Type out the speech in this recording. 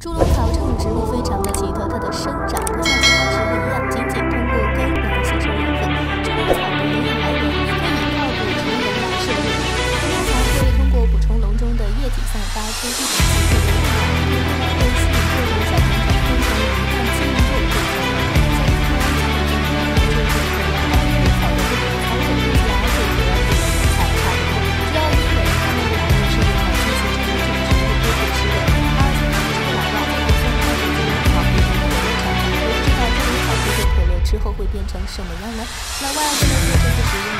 猪笼草这种植物非常的奇特，它的生长不像其他植物一样仅仅通过根来吸收养分。猪笼草的营养来源可以靠补充笼来摄入。猪笼草会通过补充笼中的液体散发出一种会变成什么样呢？那万要真的说这个实验